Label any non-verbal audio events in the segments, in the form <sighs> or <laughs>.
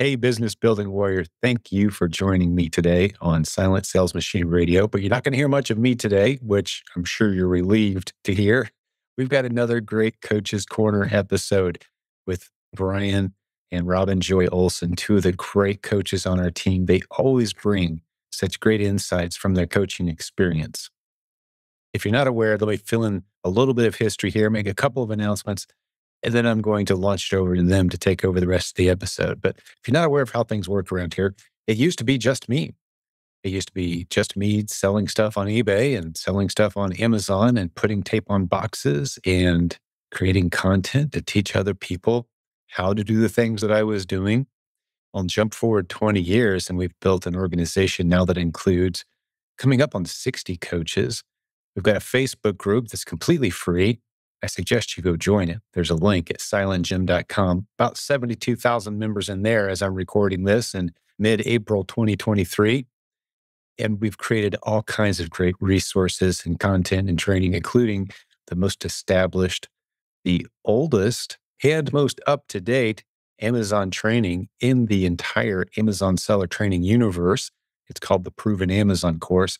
Hey, business building warrior, thank you for joining me today on Silent Sales Machine Radio. But you're not going to hear much of me today, which I'm sure you're relieved to hear. We've got another great Coaches Corner episode with Brian and Robin Joy Olson, two of the great coaches on our team. They always bring such great insights from their coaching experience. If you're not aware, let me fill in a little bit of history here, make a couple of announcements, and then I'm going to launch it over to them to take over the rest of the episode. But if you're not aware of how things work around here, it used to be just me. It used to be just me selling stuff on eBay and selling stuff on Amazon and putting tape on boxes and creating content to teach other people how to do the things that I was doing. I'll jump forward 20 years and we've built an organization now that includes coming up on 60 coaches. We've got a Facebook group that's completely free I suggest you go join it. There's a link at silentjim.com. About 72,000 members in there as I'm recording this in mid April 2023. And we've created all kinds of great resources and content and training, including the most established, the oldest, and most up to date Amazon training in the entire Amazon seller training universe. It's called the Proven Amazon course.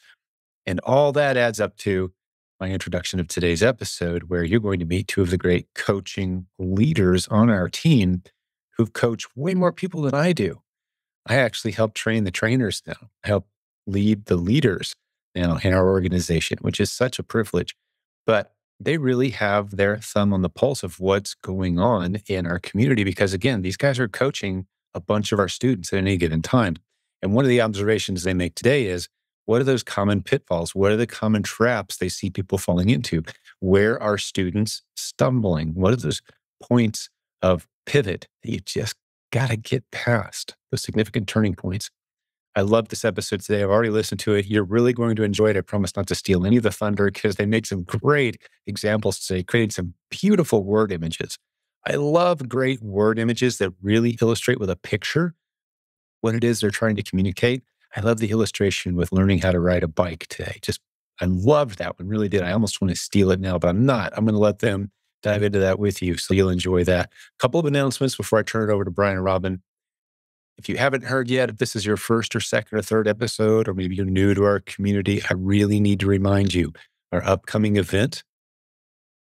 And all that adds up to my introduction of today's episode, where you're going to meet two of the great coaching leaders on our team who've coached way more people than I do. I actually help train the trainers now, I help lead the leaders now in our organization, which is such a privilege. But they really have their thumb on the pulse of what's going on in our community because, again, these guys are coaching a bunch of our students at any given time. And one of the observations they make today is what are those common pitfalls? What are the common traps they see people falling into? Where are students stumbling? What are those points of pivot that you just got to get past, those significant turning points? I love this episode today. I've already listened to it. You're really going to enjoy it. I promise not to steal any of the thunder because they make some great examples today, creating some beautiful word images. I love great word images that really illustrate with a picture what it is they're trying to communicate. I love the illustration with learning how to ride a bike today. Just, I loved that one, really did. I almost want to steal it now, but I'm not. I'm going to let them dive into that with you. So you'll enjoy that. A couple of announcements before I turn it over to Brian and Robin. If you haven't heard yet, if this is your first or second or third episode, or maybe you're new to our community, I really need to remind you our upcoming event.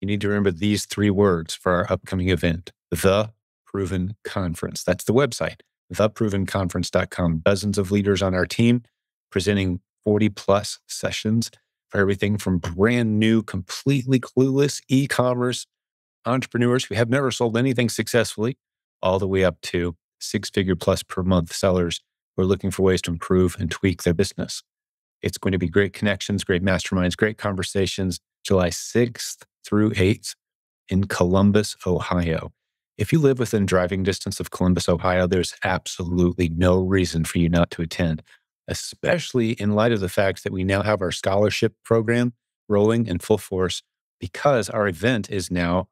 You need to remember these three words for our upcoming event the Proven Conference. That's the website theprovenconference.com. Dozens of leaders on our team presenting 40 plus sessions for everything from brand new, completely clueless e commerce entrepreneurs who have never sold anything successfully, all the way up to six figure plus per month sellers who are looking for ways to improve and tweak their business. It's going to be great connections, great masterminds, great conversations, July 6th through 8th in Columbus, Ohio. If you live within driving distance of Columbus, Ohio, there's absolutely no reason for you not to attend, especially in light of the fact that we now have our scholarship program rolling in full force because our event is now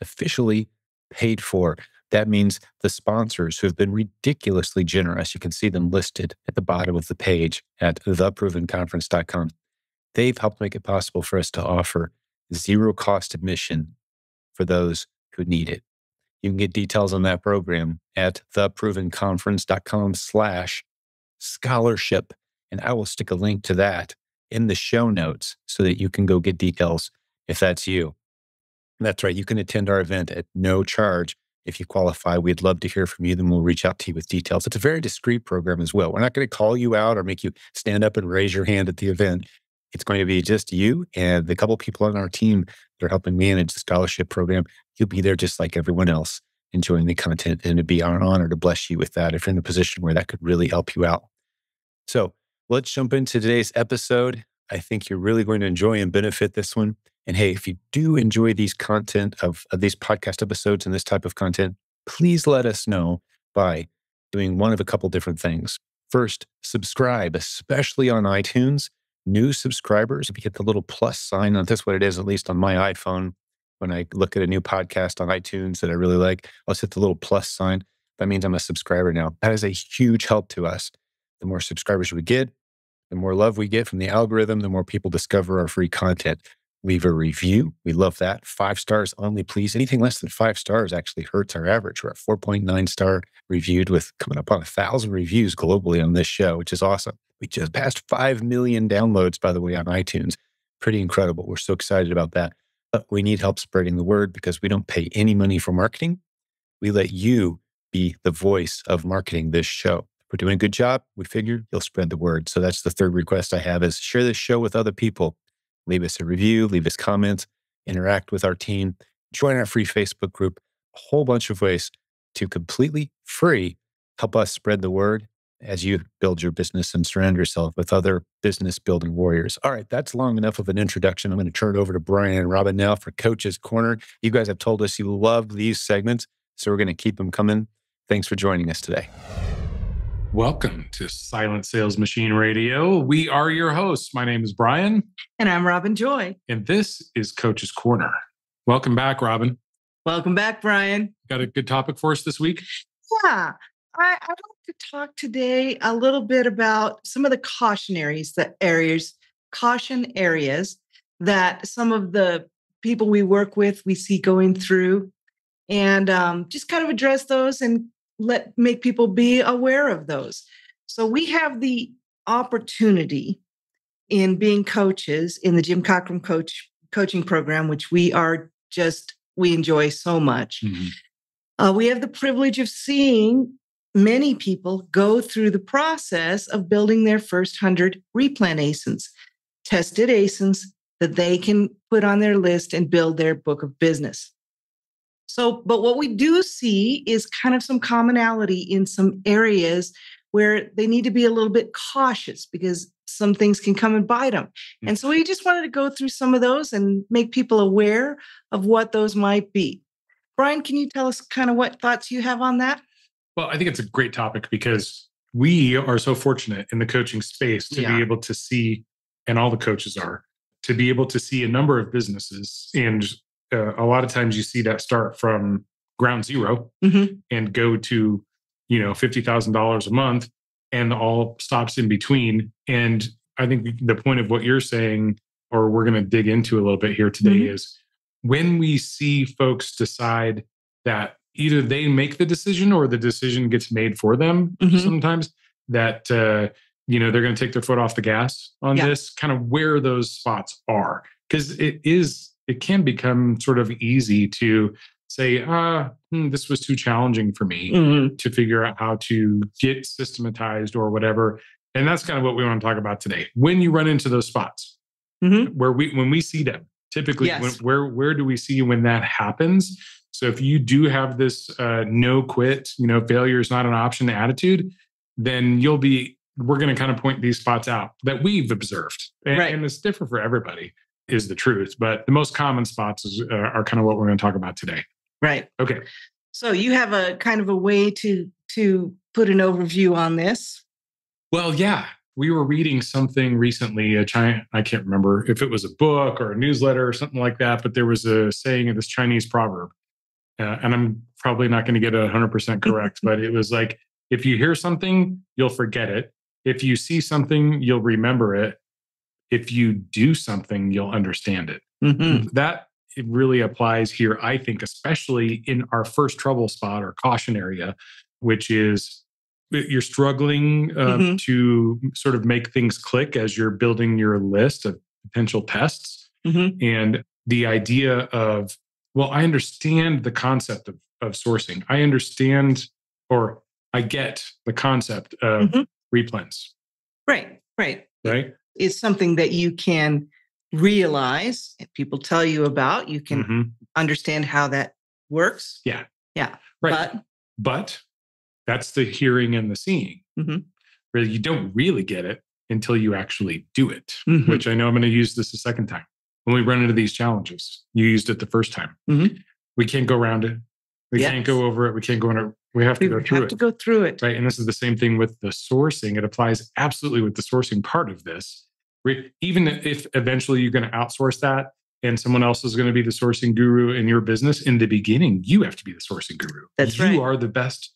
officially paid for. That means the sponsors who have been ridiculously generous, you can see them listed at the bottom of the page at theprovenconference.com. They've helped make it possible for us to offer zero cost admission for those who need it. You can get details on that program at theprovenconference.com slash scholarship. And I will stick a link to that in the show notes so that you can go get details if that's you. That's right. You can attend our event at no charge. If you qualify, we'd love to hear from you. Then we'll reach out to you with details. It's a very discreet program as well. We're not going to call you out or make you stand up and raise your hand at the event. It's going to be just you and the couple people on our team that are helping manage the scholarship program. You'll be there just like everyone else, enjoying the content. And it'd be our honor to bless you with that if you're in a position where that could really help you out. So let's jump into today's episode. I think you're really going to enjoy and benefit this one. And hey, if you do enjoy these content of, of these podcast episodes and this type of content, please let us know by doing one of a couple different things. First, subscribe, especially on iTunes new subscribers, if you hit the little plus sign, uh, that's what it is, at least on my iPhone, when I look at a new podcast on iTunes that I really like, I'll hit the little plus sign. That means I'm a subscriber now. That is a huge help to us. The more subscribers we get, the more love we get from the algorithm, the more people discover our free content. Leave a review. We love that. Five stars only, please. Anything less than five stars actually hurts our average. We're at 4.9 star reviewed with coming up on a thousand reviews globally on this show, which is awesome. We just passed 5 million downloads, by the way, on iTunes. Pretty incredible. We're so excited about that. But we need help spreading the word because we don't pay any money for marketing. We let you be the voice of marketing this show. We're doing a good job, we figure you'll spread the word. So that's the third request I have is share this show with other people leave us a review, leave us comments, interact with our team, join our free Facebook group, a whole bunch of ways to completely free help us spread the word as you build your business and surround yourself with other business building warriors. All right, that's long enough of an introduction. I'm going to turn it over to Brian and Robin now for Coach's Corner. You guys have told us you love these segments, so we're going to keep them coming. Thanks for joining us today. Welcome to Silent Sales Machine Radio. We are your hosts. My name is Brian. And I'm Robin Joy. And this is Coach's Corner. Welcome back, Robin. Welcome back, Brian. Got a good topic for us this week? Yeah. I, I'd like to talk today a little bit about some of the cautionaries, the areas, caution areas that some of the people we work with we see going through and um, just kind of address those and let make people be aware of those. So we have the opportunity in being coaches in the Jim Cockrum coach coaching program, which we are just we enjoy so much. Mm-hmm. Uh, we have the privilege of seeing many people go through the process of building their first hundred replen ASINs, tested ASINs that they can put on their list and build their book of business. So, but what we do see is kind of some commonality in some areas where they need to be a little bit cautious because some things can come and bite them. Mm. And so we just wanted to go through some of those and make people aware of what those might be. Brian, can you tell us kind of what thoughts you have on that? Well, I think it's a great topic because we are so fortunate in the coaching space to yeah. be able to see, and all the coaches are, to be able to see a number of businesses and uh, a lot of times you see that start from ground 0 mm-hmm. and go to you know $50000 a month and all stops in between and i think the point of what you're saying or we're going to dig into a little bit here today mm-hmm. is when we see folks decide that either they make the decision or the decision gets made for them mm-hmm. sometimes that uh, you know they're going to take their foot off the gas on yeah. this kind of where those spots are because it is it can become sort of easy to say, ah, hmm, this was too challenging for me mm-hmm. to figure out how to get systematized or whatever. And that's kind of what we want to talk about today. When you run into those spots, mm-hmm. where we when we see them, typically, yes. when, where where do we see when that happens? So if you do have this uh, no quit, you know, failure is not an option attitude, then you'll be. We're going to kind of point these spots out that we've observed, and, right. and it's different for everybody is the truth. But the most common spots is, uh, are kind of what we're going to talk about today. Right. Okay. So you have a kind of a way to to put an overview on this. Well, yeah, we were reading something recently. A China, I can't remember if it was a book or a newsletter or something like that, but there was a saying of this Chinese proverb, uh, and I'm probably not going to get it 100% correct, but it was like, if you hear something, you'll forget it. If you see something, you'll remember it if you do something, you'll understand it. Mm-hmm. That it really applies here, I think, especially in our first trouble spot or caution area, which is you're struggling uh, mm-hmm. to sort of make things click as you're building your list of potential tests. Mm-hmm. And the idea of, well, I understand the concept of, of sourcing. I understand or I get the concept of mm-hmm. Right, right. Right is something that you can realize people tell you about you can mm-hmm. understand how that works yeah yeah right but but that's the hearing and the seeing mm-hmm. where you don't really get it until you actually do it mm-hmm. which i know i'm going to use this a second time when we run into these challenges you used it the first time mm-hmm. we can't go around it we yes. can't go over it we can't go in we have to we go through have it. to go through it. Right. And this is the same thing with the sourcing. It applies absolutely with the sourcing part of this. Even if eventually you're going to outsource that and someone else is going to be the sourcing guru in your business, in the beginning, you have to be the sourcing guru. That's you right. You are the best.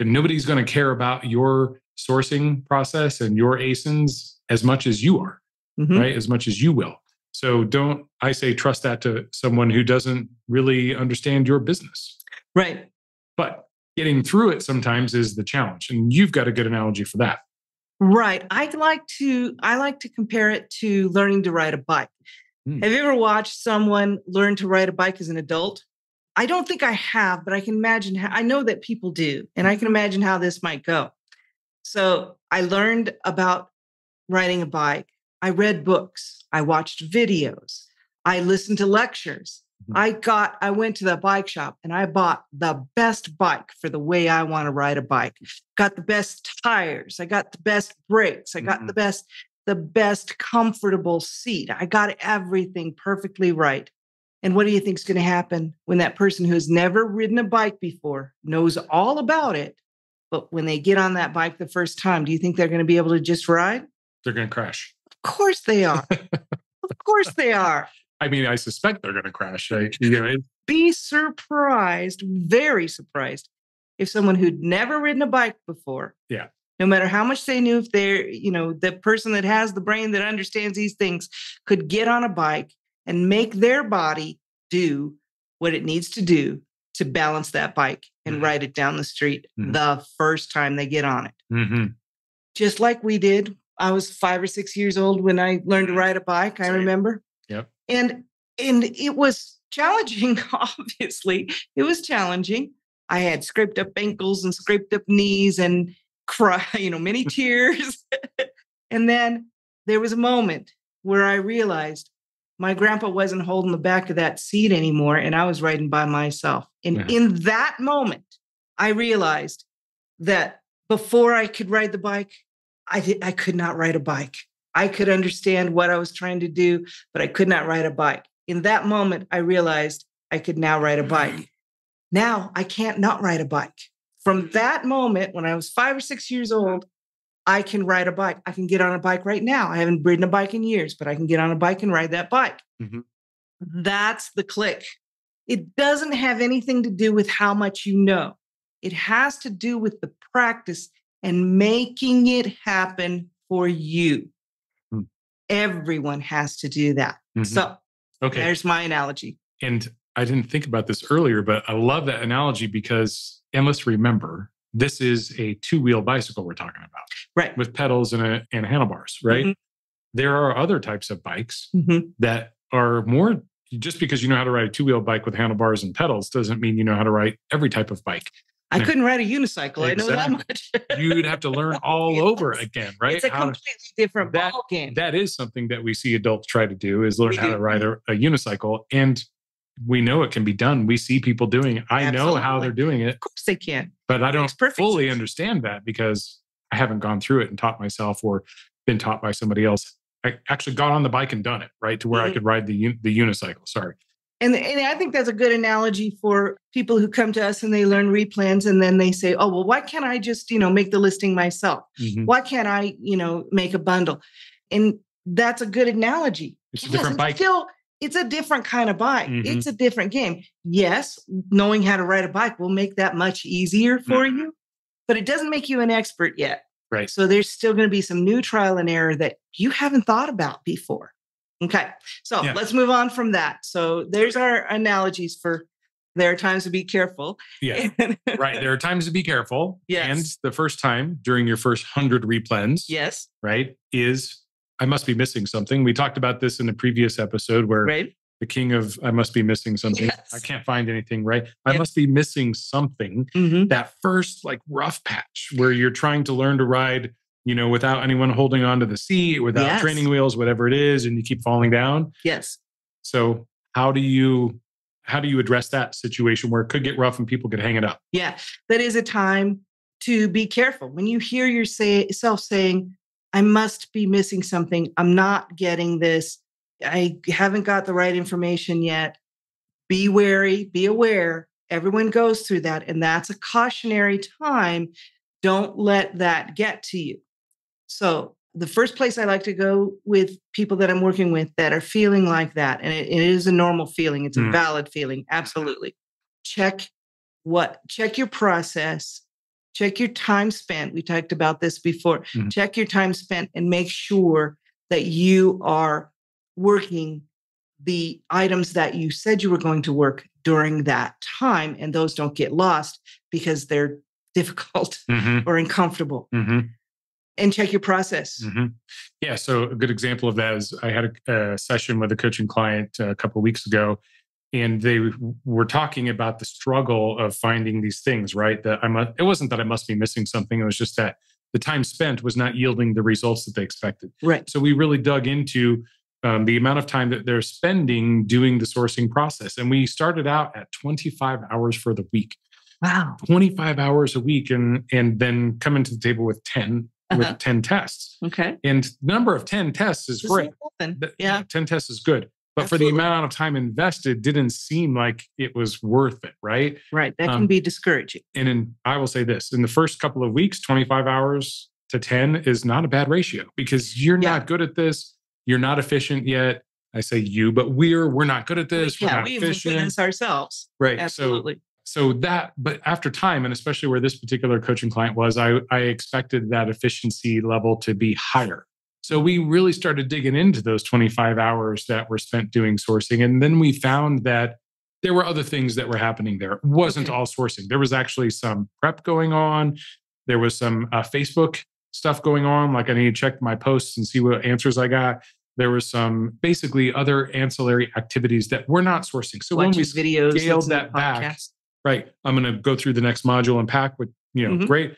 And nobody's going to care about your sourcing process and your ASINs as much as you are, mm-hmm. right? As much as you will. So don't, I say, trust that to someone who doesn't really understand your business. Right. But getting through it sometimes is the challenge. And you've got a good analogy for that. Right. I like to I like to compare it to learning to ride a bike. Hmm. Have you ever watched someone learn to ride a bike as an adult? I don't think I have, but I can imagine how, I know that people do, and I can imagine how this might go. So, I learned about riding a bike. I read books, I watched videos, I listened to lectures. Mm-hmm. I got, I went to the bike shop and I bought the best bike for the way I want to ride a bike. Got the best tires. I got the best brakes. I got mm-hmm. the best, the best comfortable seat. I got everything perfectly right. And what do you think is going to happen when that person who's never ridden a bike before knows all about it? But when they get on that bike the first time, do you think they're going to be able to just ride? They're going to crash. Of course they are. of course they are. I mean, I suspect they're going to crash. I, you know, Be surprised, very surprised, if someone who'd never ridden a bike before, yeah, no matter how much they knew, if they're, you know, the person that has the brain that understands these things could get on a bike and make their body do what it needs to do to balance that bike and mm-hmm. ride it down the street mm-hmm. the first time they get on it. Mm-hmm. Just like we did. I was five or six years old when I learned to ride a bike. I remember. And and it was challenging, <laughs> obviously. It was challenging. I had scraped up ankles and scraped up knees and cry, <laughs> you know, many <laughs> tears. and then there was a moment where I realized my grandpa wasn't holding the back of that seat anymore and I was riding by myself. And yeah. in that moment, I realized that before I could ride the bike, I did, I could not ride a bike. I could understand what I was trying to do, but I could not ride a bike. In that moment, I realized I could now ride a bike. Now I can't not ride a bike. From that moment, when I was five or six years old, I can ride a bike. I can get on a bike right now. I haven't ridden a bike in years, but I can get on a bike and ride that bike. Mm-hmm. That's the click. It doesn't have anything to do with how much you know, it has to do with the practice and making it happen for you. Everyone has to do that. Mm-hmm. So, okay, there's my analogy. And I didn't think about this earlier, but I love that analogy because, and let's remember, this is a two wheel bicycle we're talking about, right? With pedals and, a, and handlebars, right? Mm-hmm. There are other types of bikes mm-hmm. that are more just because you know how to ride a two wheel bike with handlebars and pedals doesn't mean you know how to ride every type of bike. I couldn't ride a unicycle. Exactly. I know that much. You'd have to learn <laughs> all over again, right? It's a how completely to, different that, ball game. That is something that we see adults try to do is learn we how do. to ride a, a, unicycle. And we know it can be done. We see people doing it. I Absolutely. know how they're doing it. Of course they can. But I don't fully sense. understand that because I haven't gone through it and taught myself or been taught by somebody else. I actually got on the bike and done it, right? To where mm-hmm. I could ride the the unicycle. Sorry. And, and I think that's a good analogy for people who come to us and they learn replens and then they say, oh, well, why can't I just, you know, make the listing myself? Mm-hmm. Why can't I, you know, make a bundle? And that's a good analogy. It's yes, a different bike. Still, it's a different kind of bike. Mm-hmm. It's a different game. Yes, knowing how to ride a bike will make that much easier for mm-hmm. you, but it doesn't make you an expert yet. Right. So there's still going to be some new trial and error that you haven't thought about before. Okay. So yeah. let's move on from that. So there's our analogies for there are times to be careful. Yeah. <laughs> right. There are times to be careful. Yes. And the first time during your first hundred replens. Yes. Right. Is I must be missing something. We talked about this in a previous episode where right. the king of I must be missing something. Yes. I can't find anything, right? Yep. I must be missing something. Mm-hmm. That first like rough patch where you're trying to learn to ride you know, without anyone holding onto the seat, without yes. training wheels, whatever it is, and you keep falling down. Yes. So how do you how do you address that situation where it could get rough and people could hang it up? Yeah, that is a time to be careful. When you hear yourself saying, I must be missing something, I'm not getting this, I haven't got the right information yet, be wary, be aware. Everyone goes through that. And that's a cautionary time. Don't let that get to you. So the first place I like to go with people that I'm working with that are feeling like that, and it, it is a normal feeling, it's mm. a valid feeling, absolutely. Check what, check your process, check your time spent. We talked about this before. Mm. Check your time spent and make sure that you are working the items that you said you were going to work during that time and those don't get lost because they're <laughs> difficult mm-hmm. or uncomfortable. Mm-hmm. And check your process. Mm-hmm. Yeah. So, a good example of that is I had a, a session with a coaching client a couple of weeks ago, and they were talking about the struggle of finding these things, right? That I'm, a, it wasn't that I must be missing something. It was just that the time spent was not yielding the results that they expected. Right. So we really dug into um, the amount of time that they're spending doing the sourcing process. And we started out at 25 hours for the week. Wow. 25 hours a week and and then coming to the table with 10 uh-huh. with 10 tests. Okay. And number of 10 tests is great. Yeah. 10 tests is good. But Absolutely. for the amount of time invested, didn't seem like it was worth it, right? Right. That um, can be discouraging. And in, I will say this in the first couple of weeks, 25 hours to 10 is not a bad ratio because you're yeah. not good at this. You're not efficient yet. I say you, but we're we're not good at this. Yeah, we're not we ourselves. Right. Absolutely. So, so that, but after time, and especially where this particular coaching client was, I I expected that efficiency level to be higher. So we really started digging into those 25 hours that were spent doing sourcing. And then we found that there were other things that were happening there. It wasn't okay. all sourcing. There was actually some prep going on. There was some uh, Facebook stuff going on. Like I need to check my posts and see what answers I got. There was some basically other ancillary activities that were not sourcing. So Watching when we videos, scaled that back, right? I'm going to go through the next module and PAC with you know mm-hmm. great.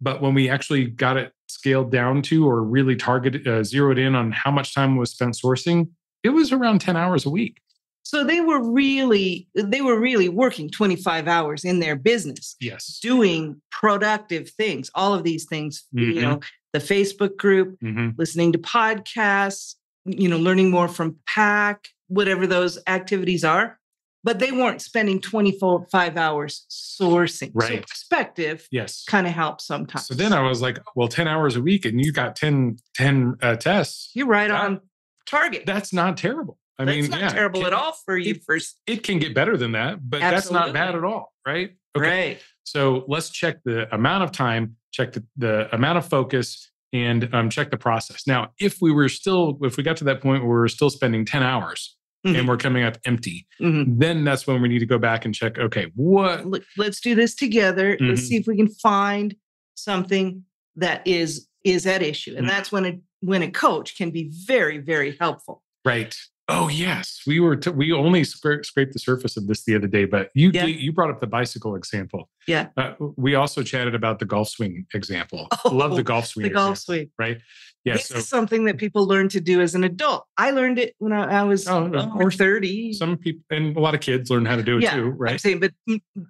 But when we actually got it scaled down to or really targeted, uh, zeroed in on how much time was spent sourcing, it was around 10 hours a week. So they were really, they were really working 25 hours in their business. Yes. Doing productive things, all of these things, mm-hmm. you know, the Facebook group, mm-hmm. listening to podcasts, you know, learning more from PAC, whatever those activities are but they weren't spending 24 five hours sourcing. Right. so perspective yes. kind of helps sometimes. So then i was like well 10 hours a week and you got 10 10 uh, tests. You're right that, on target. That's not terrible. I that's mean not yeah, terrible can, at all for you it, first it can get better than that but Absolutely. that's not bad at all right? Okay. Right. so let's check the amount of time check the, the amount of focus and um, check the process. Now if we were still if we got to that point where we we're still spending 10 hours mm-hmm. and we're coming up empty, mm-hmm. then that's when we need to go back and check, okay, what? Let's do this together. Mm-hmm. Let's see if we can find something that is is at issue. And mm-hmm. that's when a when a coach can be very, very helpful. Right. Oh yes, we were. T- we only scra- scraped the surface of this the other day, but you yeah. you brought up the bicycle example. Yeah. Uh, we also chatted about the golf swing example. <laughs> Oh, Love the golf swing. The example, golf swing, right? Yeah. This so, is something that people learn to do as an adult. I learned it when I, I was oh, or thirty. Some people and a lot of kids learn how to do it yeah, too, right? I'm saying, but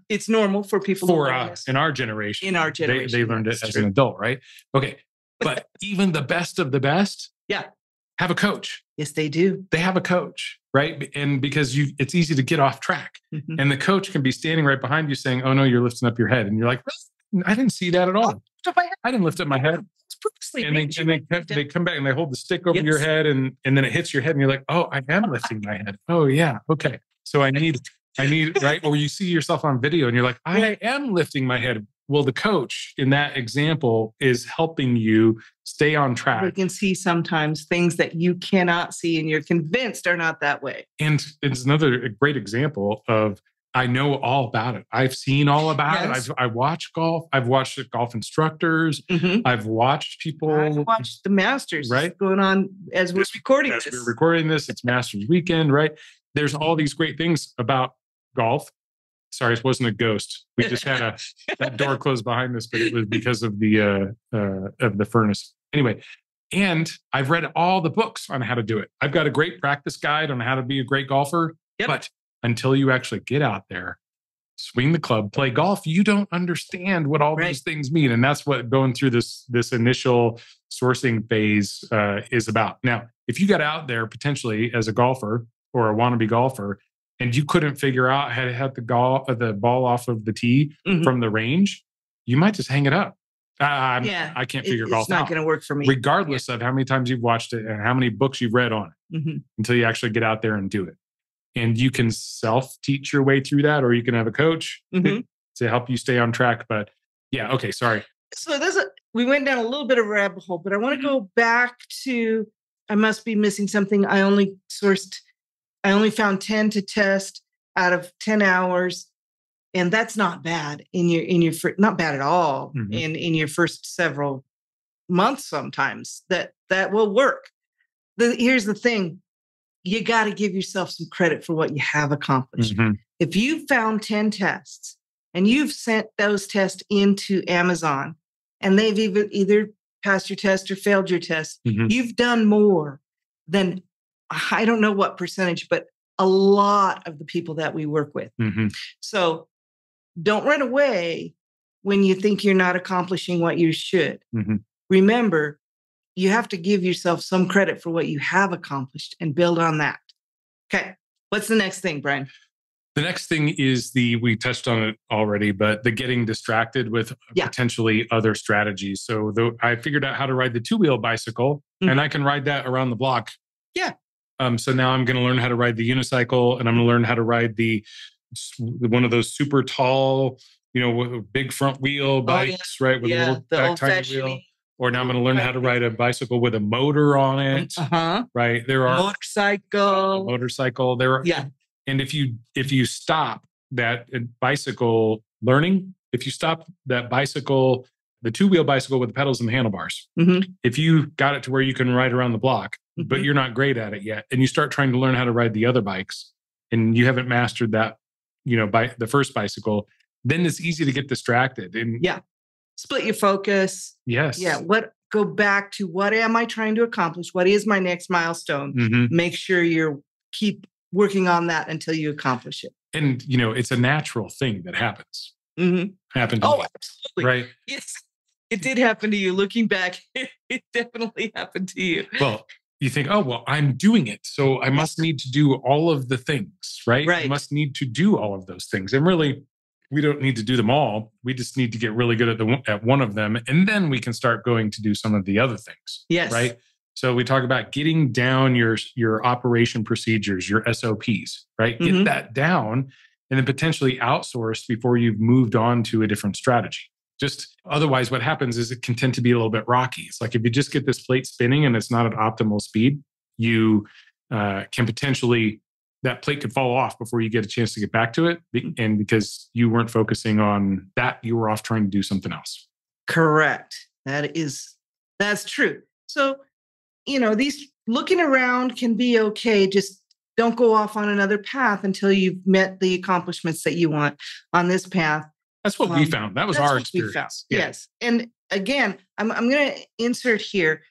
it's normal for people for us in our generation. In our generation, they, they learned it as true. an adult, right? Okay, but even the best of the best, yeah, have a coach. Yes, they do. They have a coach, right? And because you, it's easy to get off track, mm-hmm. and the coach can be standing right behind you, saying, "Oh no, you're lifting up your head," and you're like, "I didn't see that at all. I didn't lift up my head." And, they, and they, they, come back and they hold the stick over yes. your head, and and then it hits your head, and you're like, "Oh, I am lifting my head. <laughs> Oh yeah, okay. So I need." I need right, or you see yourself on video and you're like, I am lifting my head well, the coach in that example is helping you stay on track. We can see sometimes things that you cannot see and you're convinced are not that way. And it's another great example of I know all about it. I've seen all about yes. it. I've I watch golf. I've watched golf instructors. Mm-hmm. I've watched people. I've watched the Masters right going on as we're recording as this. We're recording this. It's Masters weekend, right? There's all these great things about golf sorry, it wasn't a ghost. We just had a that <laughs> door closed behind us, but it was because of the uh, uh, of the furnace. Anyway, and I've read all the books on how to do it. I've got a great practice guide on how to be a great golfer. Yep. But until you actually get out there, swing the club, play golf, you don't understand what all right. these things mean, and that's what going through this this initial sourcing phase uh, is about. Now, if you got out there potentially as a golfer or a wannabe golfer and you couldn't figure out how to hit the, ball, uh, the ball off of the tee mm-hmm. from the range, you might just hang it up. Uh, yeah, I can't figure it, golf It's not going to work for me. Regardless yeah. of how many times you've watched it and how many books you've read on it mm-hmm. until you actually get out there and do it. And you can self teach your way through that, or you can have a coach mm-hmm. <laughs> to help you stay on track. But yeah, okay, sorry. So there's a, we went down a little bit of a rabbit hole, but I want to mm-hmm. go back to I must be missing something. I only sourced I only found 10 to test out of 10 hours. And that's not bad in your in your not bad at all mm-hmm. in in your first several months sometimes that that will work. The, here's the thing you got to give yourself some credit for what you have accomplished. Mm-hmm. If you found 10 tests and you've sent those tests into Amazon and they've either, either passed your test or failed your test, mm-hmm. you've done more than I don't know what percentage, but a lot of the people that we work with. Mm-hmm. So don't run away when you think you're not accomplishing what you should. Mm-hmm. Remember, you have to give yourself some credit for what you have accomplished and build on that. Okay. What's the next thing, Brian? The next thing is the, we touched on it already, but the getting distracted with yeah. potentially other strategies. So the, I figured out how to ride the two wheel bicycle mm-hmm. and I can ride that around the block. Yeah. Um, so now I'm going to learn how to ride the unicycle and I'm going to learn how to ride the, one of those super tall, you know, big front wheel bikes, oh, yeah. right? With yeah, a little back tiny wheel or now I'm going to learn how to ride a bicycle with a motor on it. Uh-huh. Right. There are motorcycle. Motorcycle. There are yeah. And if you if you stop that uh, bicycle learning, if you stop that bicycle, the two wheel bicycle with the pedals and the handlebars, mm-hmm. if you got it to where you can ride around the block. But you're not great at it yet, and you start trying to learn how to ride the other bikes, and you haven't mastered that, you know, by the first bicycle, then it's easy to get distracted. And yeah, split your focus. Yes. Yeah. What go back to what am I trying to accomplish? What is my next milestone? Mm-hmm. Make sure you're keep working on that until you accomplish it. And you know, it's a natural thing that happens. Mm-hmm. Happened. oh, me, absolutely. Right. Yes. It did happen to you. Looking back, <laughs> it definitely happened to you. Well, you think, oh, well, I'm doing it. So I must need to do all of the things, right? Right. I must need to do all of those things. And really, we don't need to do them all. We just need to get really good at the at one of them, and then we can start going to do some of the other things. Yes. Right. So we talk about getting down your your operation procedures, your SOPs. Right. Mm-hmm. Get that down, and then potentially outsource before you've moved on to a different strategy. Just otherwise, what happens is it can tend to be a little bit rocky. It's like if you just get this plate spinning and it's not at optimal speed, you uh, can potentially that plate could fall off before you get a chance to get back to it. And because you weren't focusing on that, you were off trying to do something else. Correct. That is, that's true. So, you know, these looking around can be okay. Just don't go off on another path until you've met the accomplishments that you want on this path. That's what um, we found. That was our experience. Yeah. Yes. And again, I'm, I'm going to insert here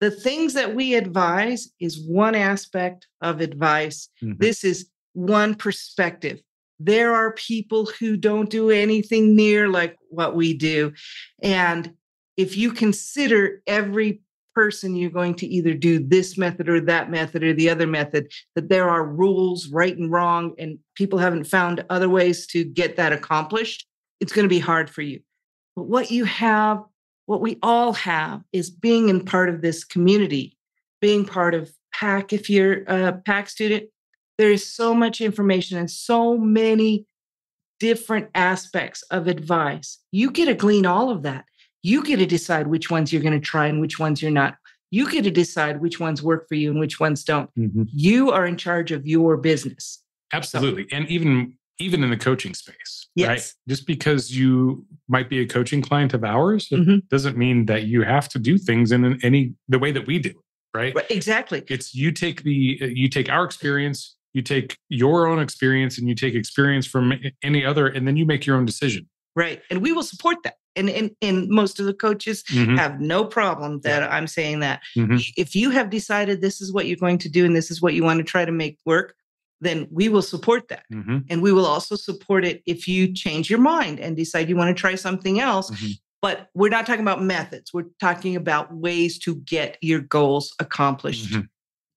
the things that we advise is one aspect of advice. Mm-hmm. This is one perspective. There are people who don't do anything near like what we do. And if you consider every person you're going to either do this method or that method or the other method, that there are rules, right and wrong, and people haven't found other ways to get that accomplished, it's going to be hard for you. But what you have what we all have is being in part of this community, being part of PAC. If you're a PAC student, there is so much information and so many different aspects of advice. You get to glean all of that. You get to decide which ones you're going to try and which ones you're not. You get to decide which ones work for you and which ones don't. Mm-hmm. You are in charge of your business. Absolutely. So, and even even in the coaching space, yes. right? Just because you might be a coaching client of ours mm-hmm. doesn't mean that you have to do things in any the way that we do, right? right? Exactly. It's you take the you take our experience, you take your own experience, and you take experience from any other, and then you make your own decision. Right, and we will support that. And and, and most of the coaches mm-hmm. have no problem that yeah. I'm saying that. Mm-hmm. If you have decided this is what you're going to do and this is what you want to try to make work, then we will support that. Mm-hmm. And we will also support it if you change your mind and decide you want to try something else. Mm-hmm. But we're not talking about methods. We're talking about ways to get your goals accomplished. Mm-hmm.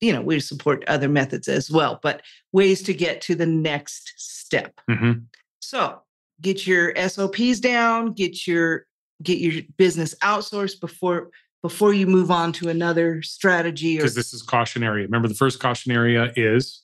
You know, we support other methods as well, but ways to get to the next step. Mm-hmm. So get your SOPs down, get your get your business outsourced before before you move on to another strategy because this is caution area remember the first caution area is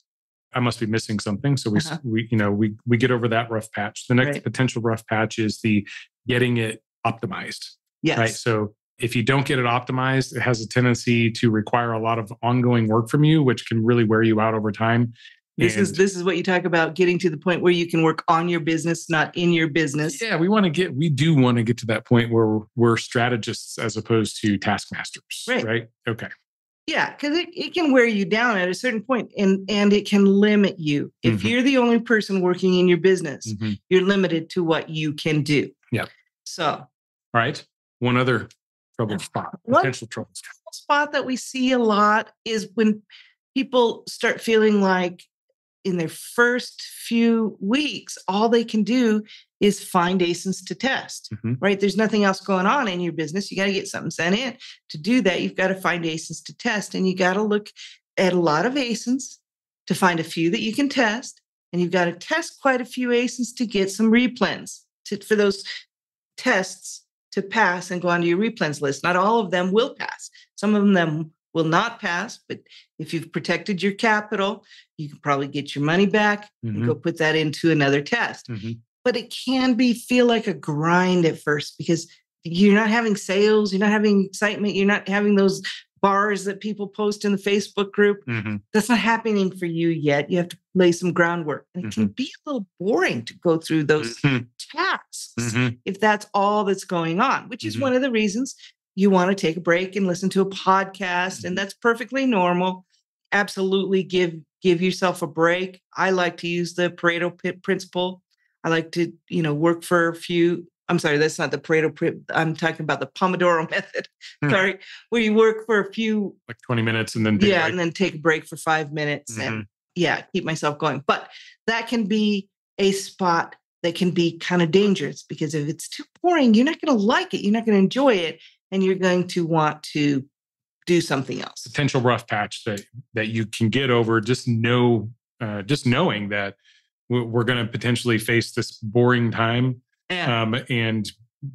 I must be missing something. So we, uh-huh. we you know, we we get over that rough patch. The next right. potential rough patch is the getting it optimized. Yes. Right. So if you don't get it optimized, it has a tendency to require a lot of ongoing work from you, which can really wear you out over time. This is this is what you talk about getting to the point where you can work on your business, not in your business. Yeah, we want to get we do want to get to that point where we're strategists as opposed to taskmasters. Right. Right. Okay. Yeah, because it, it can wear you down at a certain point and and it can limit you. If mm-hmm. you're the only person working in your business, mm-hmm. you're limited to what you can do. Yeah. So all right. One other trouble <sighs> spot, potential trouble spot that we see a lot is when people start feeling like in their first few weeks, all they can do is find ASINs to test, mm-hmm. right? There's nothing else going on in your business. You got to get something sent in. To do that, you've got to find ASINs to test, and you got to look at a lot of ASINs to find a few that you can test. And you've got to test quite a few ASINs to get some replens to, for those tests to pass and go onto your replens list. Not all of them will pass. Some of them will not pass. But if you've protected your capital, you can probably get your money back mm-hmm. and go put that into another test. Mm-hmm. But it can be feel like a grind at first because you're not having sales, you're not having excitement, you're not having those bars that people post in the Facebook group. Mm-hmm. That's not happening for you yet. You have to lay some groundwork. And it can mm-hmm. be a little boring to go through those mm-hmm. tasks mm-hmm. if that's all that's going on, which is one of the reasons you want to take a break and listen to a podcast and mm-hmm. that's perfectly normal absolutely give give yourself a break i like to use the pareto principle i like to you know work for a few i'm sorry that's not the pareto i'm talking about the pomodoro <laughs> method hmm. sorry where you work for a few like 20 minutes and then yeah and then take a break for five minutes mm-hmm. and yeah keep myself going but that can be a spot that can be kind of dangerous because if it's too boring you're not going to like it you're not going to enjoy it and you're going to want to do something else. Potential rough patch that that you can get over. Just know, uh, just knowing that we're going to potentially face this boring time, yeah. um, and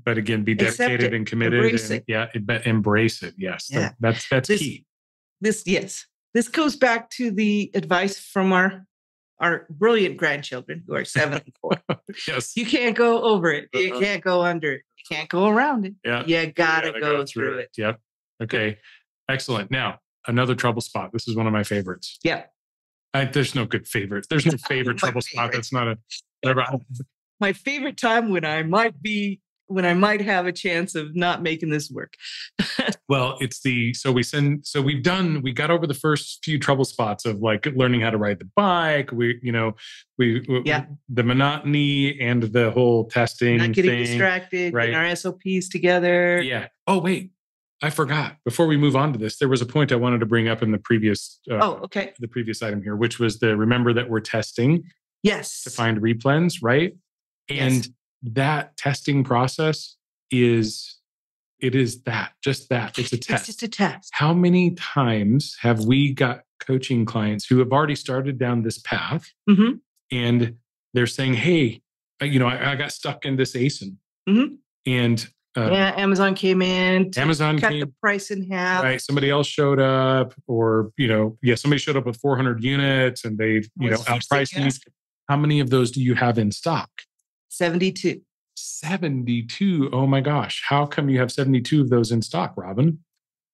but again, be dedicated and committed. Embrace and, it. Yeah, it, embrace it. Yes, yeah. That, that's that's this, key. This yes, this goes back to the advice from our our brilliant grandchildren who are seven and four. <laughs> yes, you can't go over it. You uh-huh. can't go under it you can't go around it. Yeah. You gotta, gotta go, go, through, through it. it. Yep. Okay. <laughs> Excellent. Now, another trouble spot. This is one of my favorites. Yeah. I, there's no good favorite. There's no <laughs> favorite trouble spot. That's not a. my favorite time when I might be when I might have a chance of not making this work. <laughs> well, it's the so we send so we've done we got over the first few trouble spots of like learning how to ride the bike. We you know we yeah the monotony and the whole testing not getting thing, distracted, right? our SOPs together. Yeah. Oh wait, I forgot. Before we move on to this, there was a point I wanted to bring up in the previous. Uh, oh, okay. The previous item here, which was the remember that we're testing. Yes. To find replens, right? And yes that testing process is it is that just that it's a test it's just a test how many times have we got coaching clients who have already started down this path mm-hmm. and they're saying hey you know i, I got stuck in this asin mm-hmm. and uh, yeah amazon came in amazon cut came, the price in half right somebody else showed up or you know yeah somebody showed up with 400 units and they you know outpriced me how many of those do you have in stock 72. 72. Oh my gosh. How come you have 72 of those in stock, Robin?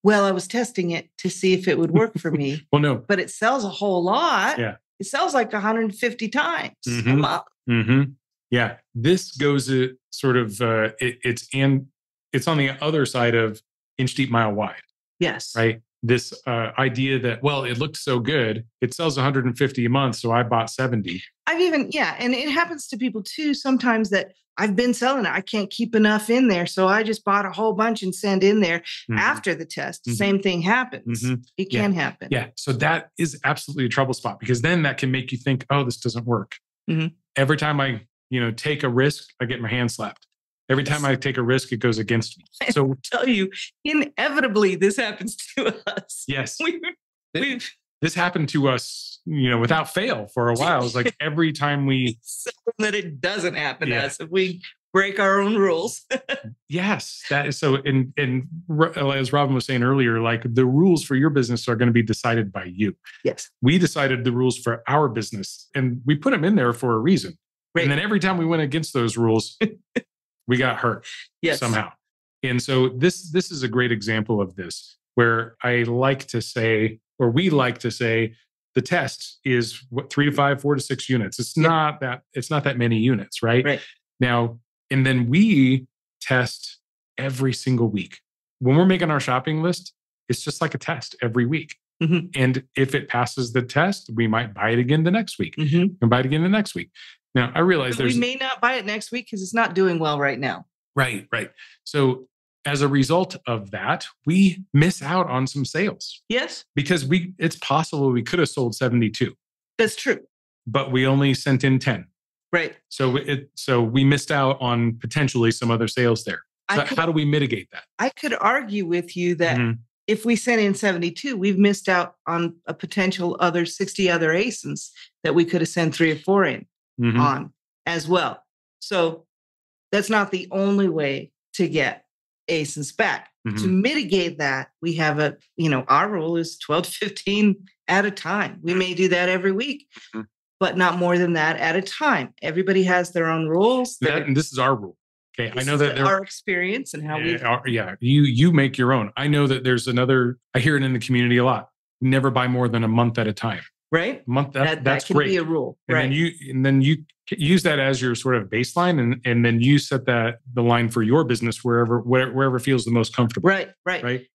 Well, I was testing it to see if it would work for me. <laughs> well, no. But it sells a whole lot. Yeah. It sells like 150 times mm-hmm. Mm-hmm. Yeah. This goes uh, sort of, uh, it, it's and it's on the other side of inch deep, mile wide. Yes. Right this uh, idea that well it looked so good it sells 150 a month so i bought 70 i've even yeah and it happens to people too sometimes that i've been selling it i can't keep enough in there so i just bought a whole bunch and send in there mm-hmm. after the test mm-hmm. same thing happens mm-hmm. it can yeah. happen yeah so that is absolutely a trouble spot because then that can make you think oh this doesn't work mm-hmm. every time i you know take a risk i get my hand slapped Every time I take a risk, it goes against me. So I tell you, inevitably, this happens to us. Yes. <laughs> we we've, this happened to us, you know, without fail for a while. It's like <laughs> every time we that it doesn't happen yeah. to us if we break our own rules. <laughs> yes, that is so. And and uh, as Robin was saying earlier, like the rules for your business are going to be decided by you. Yes, we decided the rules for our business, and we put them in there for a reason. Right. And then every time we went against those rules, we got hurt yes. somehow. And so this this is a great example of this where I like to say or we like to say the test is what three to five, four to six units. It's Yeah. not that it's not that many units, right? Right. Now, and then we test every single week. When we're making our shopping list, it's just like a test every week. Mhm. And if it passes the test, we might buy it again the next week Mhm. and buy it again the next week. Now, I realize We may not buy it next week because it's not doing well right now. right, right. So as a result of that, we miss out on some sales Yes, because we it's possible we could have sold 72, that's true. but we only sent in 10. Right. So it so we missed out on potentially some other sales there. So could, how do we mitigate that? I could argue with you that Mhm. if we sent in 72, we've missed out on a potential other 60 other ASINs that we could have sent three or four in Mhm. on as well. So that's not the only way to get ASINs back. To Mhm. mitigate that, we have a, you know, our rule is 12 to 15 at a time. We may do that every week, Mhm. but not more than that at a time. Everybody has their own rules. That- and this is our rule. Okay. I know that there our experience and how we yeah, our- yeah, you you make your own. I know that there's another. I hear it in the community a lot. Never buy more than a month at a time. Right. Month that, That, that that's can great. be a rule. and right. then you and then you use that as your sort of baseline, and and then you set that the line for your business wherever wherever, wherever feels the most comfortable. right. Right. Right.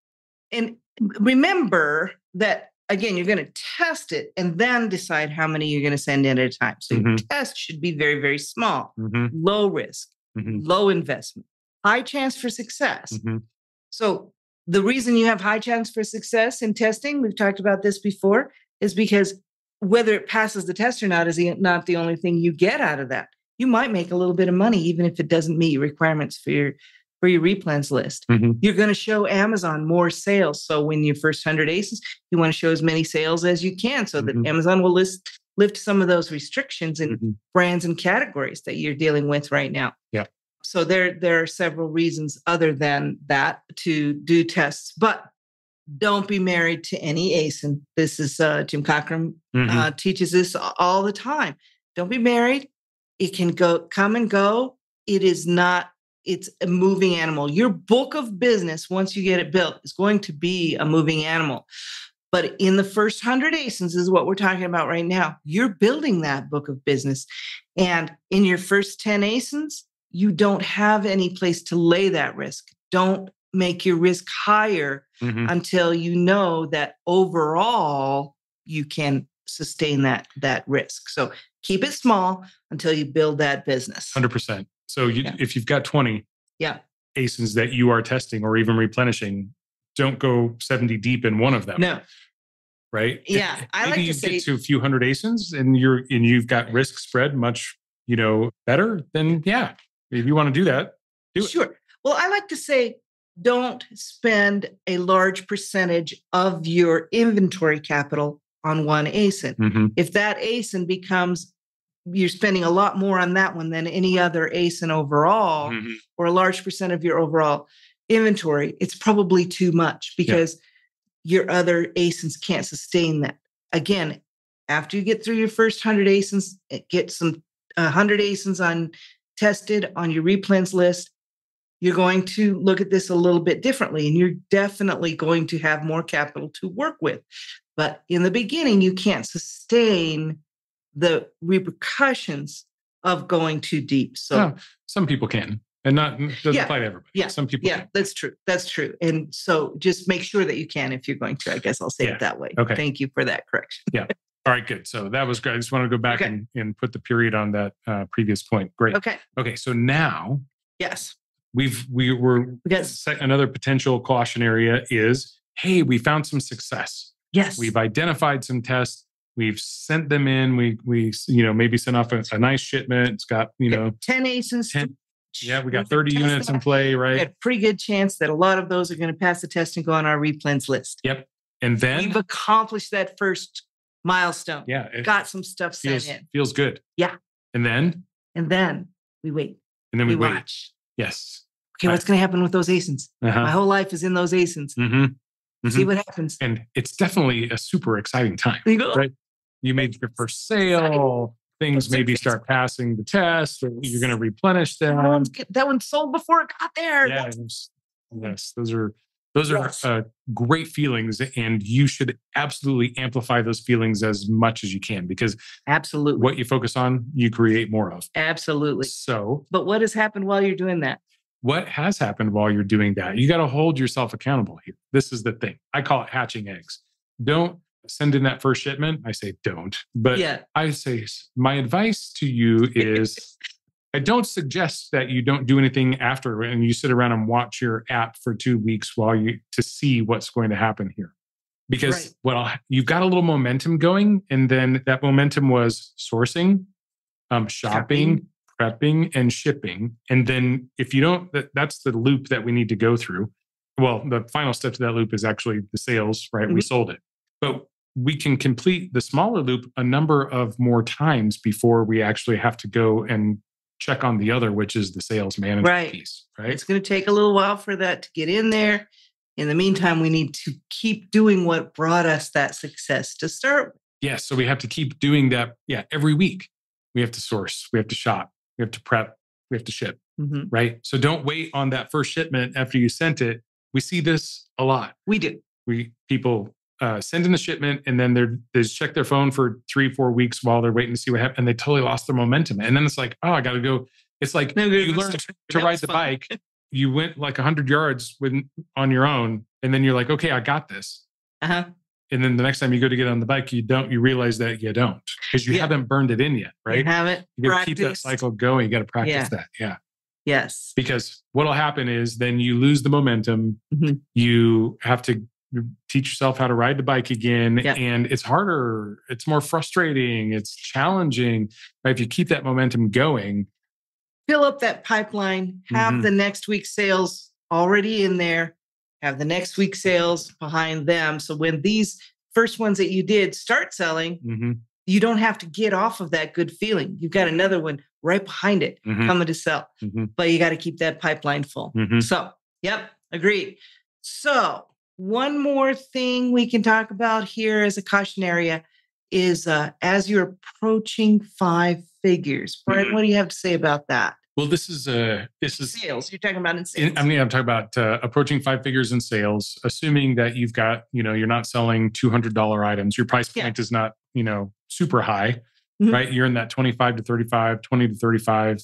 And remember that again, you're going to test it and then decide how many you're going to send in at a time. So your Mhm. test should be very, very small, hmm low risk, hmm low investment, high chance for success. hmm So the reason you have high chance for success in testing, we've talked about this before, is because whether it passes the test or not is not the only thing you get out of that. You might make a little bit of money even if it doesn't meet your requirements for your for your replens list. hmm You're going to show Amazon more sales. So when your first 100 aces, you want to show as many sales as you can so that Mhm. Amazon will list lift some of those restrictions in Mhm. brands and categories that you're dealing with right now. Yeah. So there there are several reasons other than that to do tests, but don't be married to any ASIN. This is uh, Jim Cockrum Mhm. uh, teaches this all the time. Don't be married. It can go come and go. It is not. It's a moving animal. Your book of business, once you get it built, is going to be a moving animal. But in the first hundred ASINs is what we're talking about right now. You're building that book of business, and in your first ten ASINs, you don't have any place to lay that risk. Don't make your risk higher Mhm. until you know that overall you can sustain that that risk. So keep it small until you build that business. Hundred percent. So you, Yeah. if you've got twenty Yeah. ASINs that you are testing or even replenishing, don't go seventy deep in one of them. No, right? If- Yeah, I maybe like to you say- get to a few hundred ASINs and you're and you've got risk spread much, you know, better. Then yeah, if you want to do that, do it. sure. Well, I like to say don't spend a large percentage of your inventory capital on one ASIN. Mhm. If that ASIN becomes you're spending a lot more on that one than any other ASIN overall, Mhm. or a large percent of your overall inventory, it's probably too much because your other ASINs can't sustain that. Again, after you get through your first 100 ASINs, get some uh, 100 ASINs on tested on your replens list, you're going to look at this a little bit differently and you're definitely going to have more capital to work with. But in the beginning, you can't sustain the repercussions of going too deep. So some people can, and not doesn't Yeah. apply to everybody. Yeah. some people. Yeah, can. that's true. That's true. And so just make sure that you can if you're going to. I guess I'll say Yeah. it that way. Okay. Thank you for that correction. Yeah. All right, good. So that was great. I just want to go back Okay. and, and put the period on that uh, previous point. Great. Okay. Okay. So now Yes. We've we were We got another potential caution area is hey, we found some success. yes. We've identified some tests. We've sent them in. We we you know maybe sent off a, a nice shipment. It's got you know 10 ACEs. 10 yeah we got 30 test units in play We right. a pretty good chance that a lot of those are going to pass the test and go on our replens list. Yep. And then We've accomplished that first milestone. yeah Got some stuff sent feels in. feels good. Yeah. And then And then we wait. and then we, we wait. watch. Yes. Okay, what's going to happen with those ASINs? My Uh-huh. whole life is in those ASINs. Mm-hmm. See what happens. And it's definitely a super exciting time. You go, Right. You made your first sale. Things maybe start passing the test. Or you're going to replenish that, them. one's, that one sold before it got there. Yes. Yes. Those are Those are yes. uh, great feelings, and you should absolutely amplify those feelings as much as you can because absolutely what you focus on, you create more of. Absolutely. So, but what has happened while you're doing that? What has happened while you're doing that? You got to hold yourself accountable here. This is the thing. I call it hatching eggs. Don't send in that first shipment. I say don't, but yeah. I say my advice to you <laughs> is I don't suggest that you don't do anything after and you sit around and watch your app for two weeks while you to see what's going to happen here. Because right. well, you've got a little momentum going, and then that momentum was sourcing, um, shopping, prepping, and shipping. And then if you don't, that, that's the loop that we need to go through. Well, the final step to that loop is actually the sales, right? Mm-hmm. We sold it. But we can complete the smaller loop a number of more times before we actually have to go and check on the other, which is the sales management right. piece. Right. It's going to take a little while for that to get in there. In the meantime, we need to keep doing what brought us that success to start. Yes. Yeah, so we have to keep doing that. Yeah. Every week we have to source, we have to shop, we have to prep, we have to ship. Mm-hmm. Right. So don't wait on that first shipment after you sent it. We see this a lot. We do. We people uh, send in the shipment and then they're they check their phone for three four weeks while they're waiting to see what happens and they totally lost their momentum and then it's like oh i gotta go it's like no, you learned to ride the fun. bike you went like 100 yards with on your own and then you're like okay i got this uh-huh and then the next time you go to get on the bike you don't you realize that you don't because you yeah. haven't burned it in yet right you haven't you gotta keep that cycle going you gotta practice yeah. that yeah Yes. Because what'll happen is then you lose the momentum. Mm-hmm. You have to teach yourself how to ride the bike again yeah. and it's harder it's more frustrating it's challenging right? if you keep that momentum going fill up that pipeline have mm-hmm. the next week's sales already in there have the next week's sales behind them so when these first ones that you did start selling mm-hmm. you don't have to get off of that good feeling you've got another one right behind it mm-hmm. coming to sell mm-hmm. but you got to keep that pipeline full mm-hmm. so yep agreed so one more thing we can talk about here as a caution area is uh, as you're approaching five figures. Brian, mm-hmm. what do you have to say about that? Well, this is a uh, this is sales. You're talking about in sales. In, I mean, I'm talking about uh, approaching five figures in sales, assuming that you've got, you know, you're not selling two hundred dollar items. Your price point yeah. is not, you know, super high, mm-hmm. right? You're in that twenty five to 35, 20 to thirty five.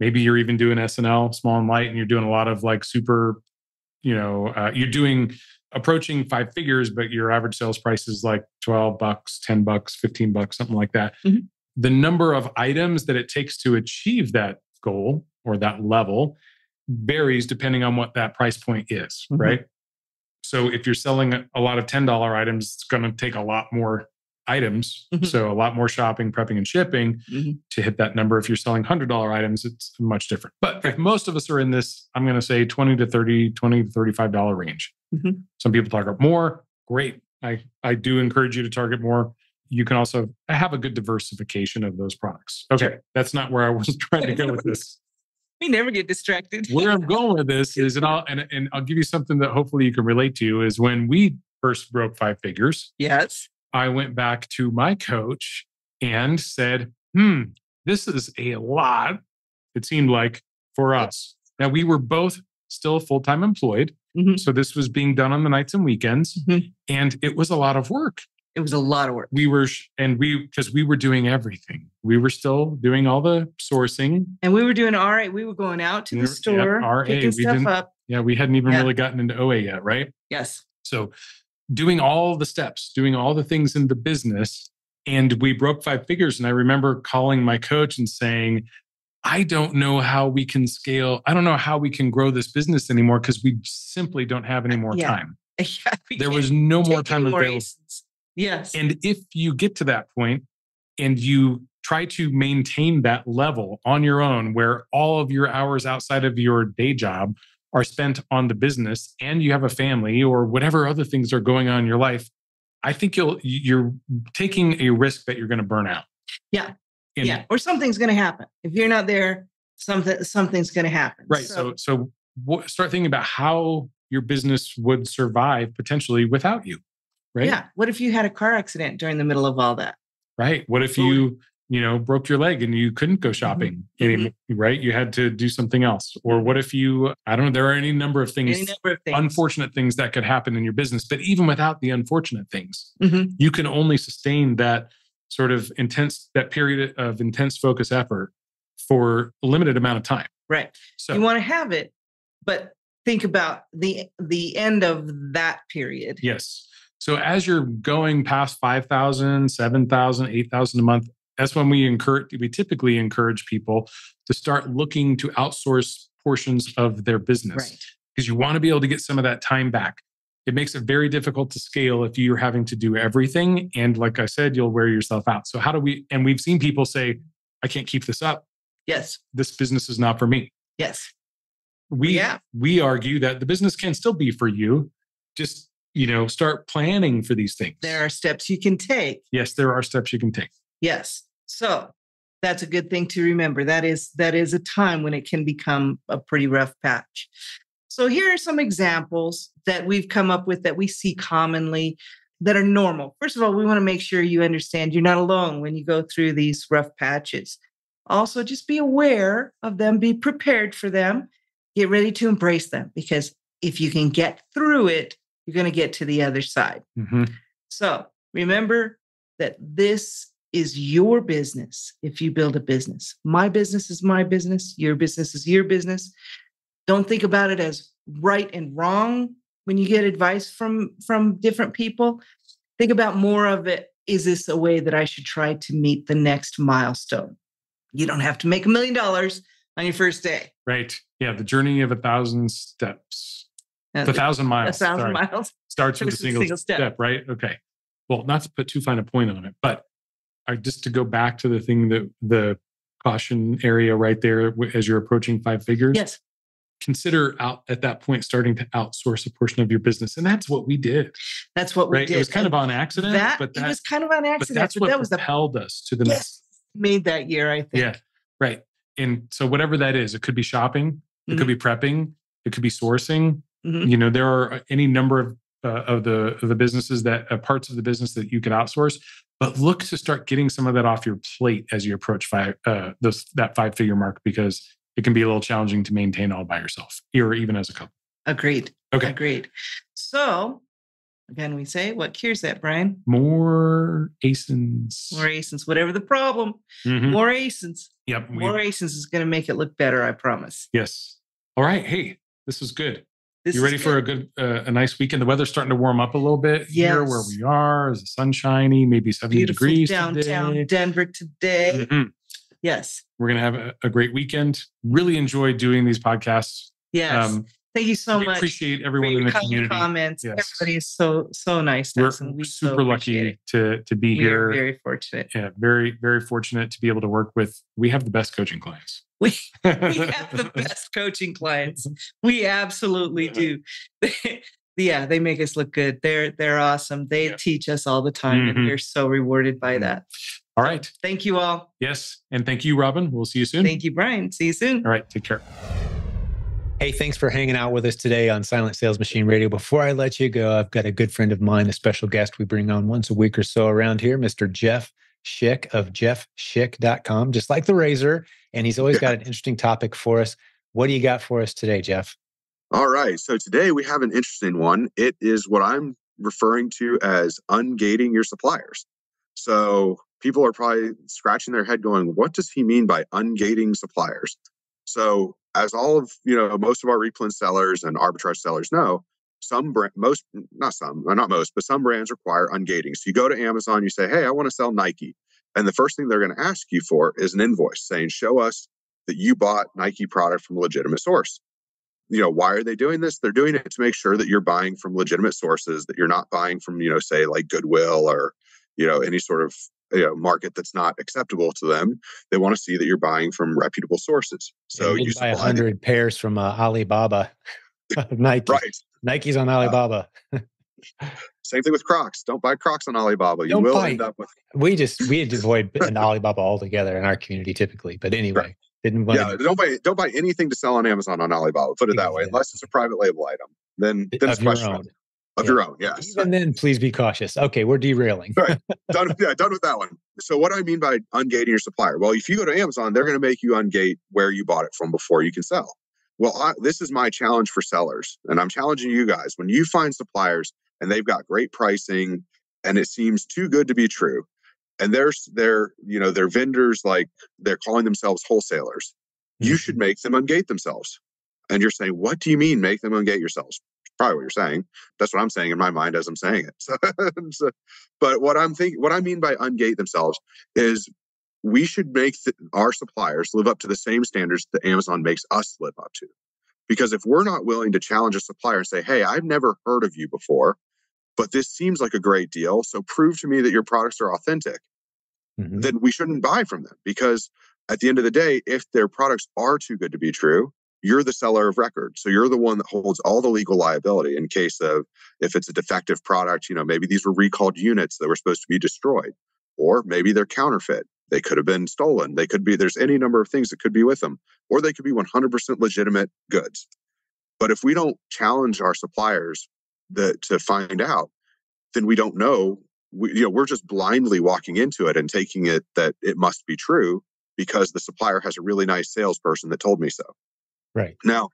Maybe you're even doing SNL, small and light, and you're doing a lot of like super, you know, uh, you're doing approaching five figures, but your average sales price is like 12 bucks, 10 bucks, 15 bucks, something like that. Mm-hmm. The number of items that it takes to achieve that goal or that level varies depending on what that price point is, mm-hmm. right? So if you're selling a lot of $10 items, it's going to take a lot more items. Mm-hmm. So a lot more shopping, prepping, and shipping mm-hmm. to hit that number. If you're selling $100 items, it's much different. But if most of us are in this, I'm going to say 20 to 30, 20 to $35 range. Mm-hmm. Some people target more. Great. I, I do encourage you to target more. You can also have a good diversification of those products. Okay. That's not where I was <laughs> trying to go with this. <laughs> We never get distracted. where I'm going with this <laughs> is, and I'll, and, and I'll give you something that hopefully you can relate to is when we first broke five figures. Yes I went back to my coach and said, hmm, this is a lot, it seemed like, for us. Now, we were both still full time employed. Mm-hmm. So this was being done on the nights and weekends. Mm-hmm. And it was a lot of work. It was a lot of work. We were, and we, because we were doing everything. We were still doing all the sourcing. And we were doing RA. We were going out to the store, yeah, RA, picking stuff up. Yeah, we hadn't even yeah. really gotten into OA yet, right? Yes. So doing all the steps, doing all the things in the business. And we broke five figures. And I remember calling my coach and saying, I don't know how we can scale. I don't know how we can grow this business anymore because we simply don't have any more yeah. time. <laughs> Yeah, there was no more time available. Yes. And if you get to that point and you try to maintain that level on your own, where all of your hours outside of your day job are spent on the business and you have a family or whatever other things are going on in your life, I think you'll you're taking a risk that you're going to burn out. Yeah. Yeah. Or something's going to happen. If you're not there, something something's going to happen. Right. So so, so start thinking about how your business would survive potentially without you. Right. Yeah. What if you had a car accident during the middle of all that? Right. What if you you know broke your leg and you couldn't go Mm-hmm. shopping anymore, right? You had to do something else. Or what if you? I don't know. There are any number of things, Any number of things. unfortunate things that could happen in your business. But even without the unfortunate things, Mhm. you can only sustain that sort of intense that period of intense focus effort for a limited amount of time. Right. So you want to have it, but think about the the end of that period. Yes. So as you're going past 5,000, 7,000, 8,000 a month, that's when we encourage, we typically encourage people to start looking to outsource portions of their business Right. because you want to be able to get some of that time back. It makes it very difficult to scale if you're having to do everything. And like I said, you'll wear yourself out. So, how do we, and we've seen people say, I can't keep this up. Yes. This business is not for me. Yes. We, Yeah. we argue that the business can still be for you. Just, you know, start planning for these things. There are steps you can take. yes, there are steps you can take. Yes. So that's a good thing to remember. That is that is a time when it can become a pretty rough patch. So here are some examples that we've come up with that we see commonly that are normal. First of all, we want to make sure you understand you're not alone when you go through these rough patches. Also, just be aware of them, be prepared for them, get ready to embrace them because if you can get through it, you're going to get to the other side. Mhm. So remember that this is your business if you build a business. My business is my business. Your business is your business. Don't think about it as right and wrong when you get advice from from different people. Think about more of it is this a way that I should try to meet the next milestone? You don't have to make a million dollars on your first day. Right. Yeah. The journey of a thousand steps, Uh, a thousand miles. a thousand sorry, miles. starts with a single, single step. step. right? Okay. Well, not to put too fine a point on it, but I just to go back to the thing that the caution area right there as you're approaching five figures. Yes. Consider out at that point starting to outsource a portion of your business, and that's what we did. That's what we Right. did. It was kind And of on accident, that but it was kind of on but accident. that's but what that was the propelled us to the next yes made that year. I think. Yeah, right. And so whatever that is, it could be shopping, it Mm-hmm. could be prepping, it could be sourcing. Mhm. You know, there are uh, any number of uh, of the of the businesses that uh, parts of the business that you can outsource, but look to start getting some of that off your plate as you approach five uh, those that five figure mark because it can be a little challenging to maintain all by yourself, or even as a couple. Agreed. Okay, Agreed. So, again, we say, what cures that, Brian? more ASINs. More ASINs, whatever the problem, Mhm. more ASINs. Yep. we- More ASINs is going to make it look better, I promise. yes. All right. Hey, this was good. This you is ready for a good. good, uh, a nice weekend? The weather's starting to warm up a little bit here where we are. Is the sun shiny? Maybe 70 beautiful degrees downtown today. Denver today? Mhm. Yes. We're gonna have a, a great weekend. Really enjoy doing these podcasts. Yes. Um, Thank you so we much. appreciate everyone in the community. comments. Yes. Everybody is so so nice. We're and we so super appreciate lucky to to be We here. are very fortunate. yeah, very very fortunate to be able to work with. We have the best coaching clients. <laughs> We we <laughs> have the best coaching clients. We absolutely do. <laughs> yeah, they make us look good. They're they're awesome. They Yeah. teach us all the time, Mhm. and we're so rewarded by Mhm. that. All right. Thank you all. Yes, and thank you, Robin. We'll see you soon. Thank you, Brian. See you soon. All right. Take care. Hey, thanks for hanging out with us today on Silent Sales Machine Radio. Before I let you go, I've got a good friend of mine, a special guest we bring on once a week or so around here, Mr. Jeff Schick of jeffschick.com, just like the razor. And he's always got an interesting topic for us. What do you got for us today, Jeff? All right. So today we have an interesting one. It is what I'm referring to as ungating your suppliers. So people are probably scratching their head going, what does he mean by ungating suppliers? So as all of, you know, most of our replens sellers and arbitrage sellers know, some brand, most, not some, uh, not most, but some brands require ungating. So you go to Amazon, you say, hey, I want to sell Nike. And the first thing they're going to ask you for is an invoice saying, show us that you bought Nike product from a legitimate source you know why are they doing this they're doing it to make sure that you're buying from legitimate sources that you're not buying from you know say like goodwill or you know any sort of you know market that's not acceptable to them they want to see that you're buying from reputable sources so you you buy a hundred pairs from uh, Alibaba. <laughs> Nike. right Nike's on Alibaba. same thing with crocs don't buy crocs on alibaba you Don't will buy- end up with we just we <laughs> avoid an Alibaba altogether in our community typically. But anyway, didn't want yeah to don't buy don't buy anything to sell on amazon on alibaba put it that way unless it's a private label item then then it's of questionable. Of yeah. your own. Yes. And then please be cautious. Okay, we're derailing. right. <laughs> Done, yeah, done with that one. So what do I mean by ungating your supplier? Well, if you go to Amazon, they're going to make you ungate where you bought it from before you can sell. Well, I, this is my challenge for sellers, and I'm challenging you guys. When you find suppliers and they've got great pricing, and it seems too good to be true, and there's they're you know they're vendors like they're calling themselves wholesalers, mm-hmm. you should make them ungate themselves. And you're saying, what do you mean make them ungate yourselves? Probably what you're saying. That's what I'm saying in my mind as I'm saying it. <laughs> So, so, but what I'm thinking, what I mean by ungate themselves is we should make the, our suppliers live up to the same standards that Amazon makes us live up to. Because if we're not willing to challenge a supplier and say, hey, I've never heard of you before, but this seems like a great deal. So prove to me that your products are authentic, mm-hmm. then we shouldn't buy from them. Because at the end of the day, if their products are too good to be true, you're the seller of record. So you're the one that holds all the legal liability in case of if it's a defective product, you know, maybe these were recalled units that were supposed to be destroyed, or maybe they're counterfeit. They could have been stolen. They could be, there's any number of things that could be with them, or they could be 100% legitimate goods. But if we don't challenge our suppliers that, to find out, then we don't know. We, you know, we're just blindly walking into it and taking it that it must be true because the supplier has a really nice salesperson that told me so. Right. Now,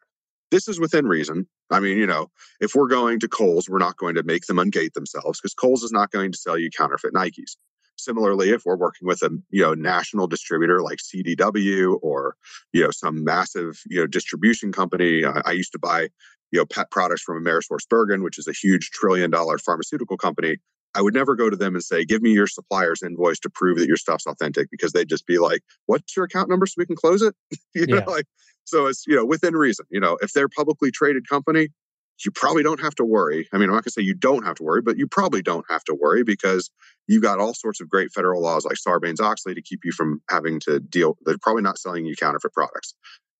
this is within reason. I mean, you know, if we're going to Kohl's, we're not going to make them ungate themselves because Kohl's is not going to sell you counterfeit Nikes. Similarly, if we're working with a you know national distributor like CDW or you know some massive you know distribution company, I, I used to buy you know pet products from AmerisourceBergen, which is a huge trillion dollar pharmaceutical company. I would never go to them and say, "Give me your supplier's invoice to prove that your stuff's authentic," because they'd just be like, "What's your account number so we can close it?" <laughs> you yeah. know, like so it's, you know, within reason. You know, if they're publicly traded company, you probably don't have to worry. I mean, I'm not going to say you don't have to worry, but you probably don't have to worry because you've got all sorts of great federal laws like Sarbanes Oxley to keep you from having to deal. They're probably not selling you counterfeit products.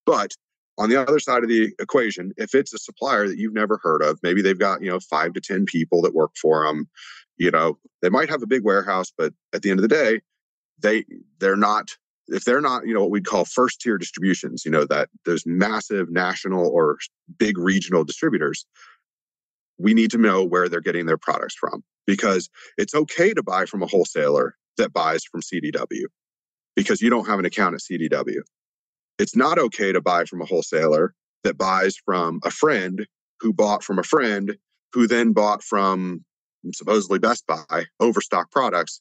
But on the other side of the equation, if it's a supplier that you've never heard of, maybe they've got, you know, five to 10 people that work for them, you know, they might have a big warehouse, but at the end of the day, they they're not if they're not, you know, what we'd call first tier distributions, you know, that those massive national or big regional distributors, we need to know where they're getting their products from because it's okay to buy from a wholesaler that buys from CDW because you don't have an account at CDW. It's not okay to buy from a wholesaler that buys from a friend who bought from a friend who then bought from supposedly Best Buy overstock products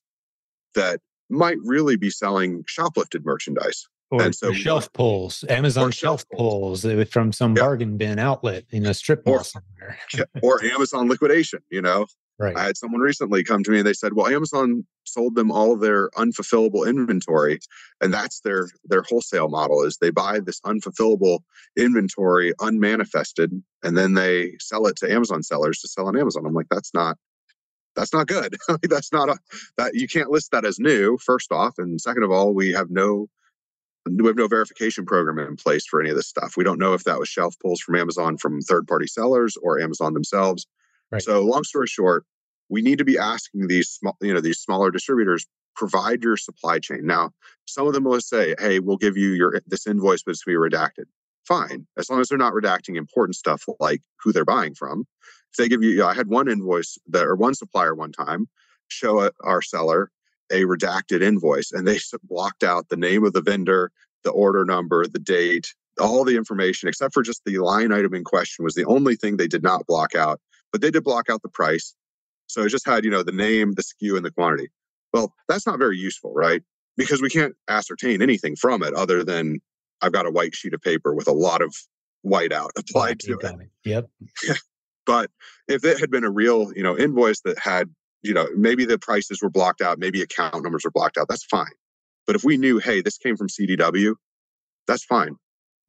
that might really be selling shoplifted merchandise. Or, and so, shelf pulls, Amazon shelf, pulls from some yeah. bargain bin outlet in a strip mall somewhere. <laughs> or Amazon liquidation, you know. Right. I had someone recently come to me and they said, "Well, Amazon sold them all their unfulfillable inventory, and that's their their wholesale model is they buy this unfulfillable inventory unmanifested, and then they sell it to Amazon sellers to sell on Amazon." I'm like, "That's not that's not good. <laughs> that's not a that you can't list that as new. First off, and second of all, we have no we have no verification program in place for any of this stuff. We don't know if that was shelf pulls from Amazon from third party sellers or Amazon themselves. Right. So, long story short, we need to be asking these small, you know, these smaller distributors provide your supply chain. Now, some of them will say, "Hey, we'll give you your this invoice, but it's to be redacted." Fine, as long as they're not redacting important stuff like who they're buying from they give you, you know, I had one invoice that, or one supplier one time show a, our seller a redacted invoice and they blocked out the name of the vendor, the order number, the date, all the information except for just the line item in question was the only thing they did not block out, but they did block out the price. So it just had, you know, the name, the SKU, and the quantity. Well, that's not very useful, right? Because we can't ascertain anything from it other than I've got a white sheet of paper with a lot of white out <laughs> applied to it. it. Yep. <laughs> But if it had been a real, you know, invoice that had, you know, maybe the prices were blocked out, maybe account numbers were blocked out, that's fine. But if we knew, hey, this came from CDW, that's fine.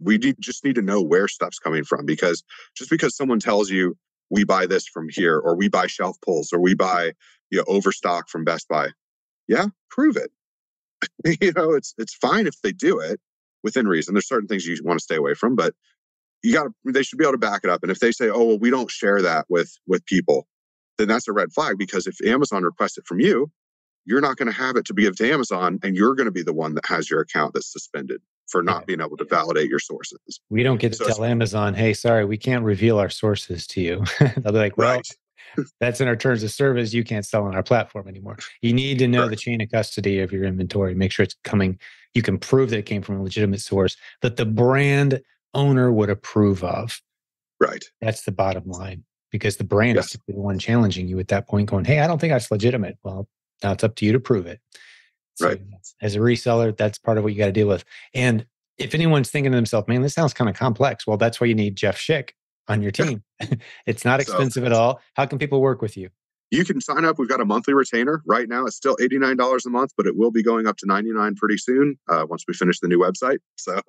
We need, just need to know where stuff's coming from because just because someone tells you we buy this from here or we buy shelf pulls or we buy you know overstock from Best Buy, yeah, prove it. <laughs> you know, it's it's fine if they do it within reason. There's certain things you want to stay away from, but you got to they should be able to back it up and if they say oh well we don't share that with with people then that's a red flag because if amazon requests it from you you're not going to have it to give to amazon and you're going to be the one that has your account that's suspended for not being able to validate your sources we don't get to so tell amazon hey sorry we can't reveal our sources to you <laughs> they'll be like well right. <laughs> That's in our terms of service. You can't sell on our platform anymore. You need to know right. the chain of custody of your inventory. Make sure it's coming. You can prove that it came from a legitimate source that the brand owner would approve of. Right. That's the bottom line because the brand yes. is the one challenging you at that point, going, "Hey, I don't think that's legitimate." Well, now it's up to you to prove it. So right. As a reseller, that's part of what you got to deal with. And if anyone's thinking to themselves, man, this sounds kind of complex, well, that's why you need Jeff Schick on your team. <laughs> it's not expensive so, at all. How can people work with you? You can sign up. We've got a monthly retainer right now. It's still $89 a month, but it will be going up to 99 pretty soon uh, once we finish the new website. <laughs> So,